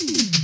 you